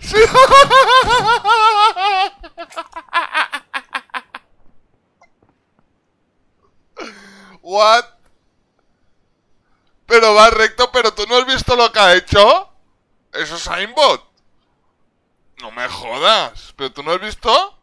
Sí. What? Pero va recto, pero tú no has visto lo que ha hecho. Eso es aimbot. No me jodas. ¿Pero tú no has visto?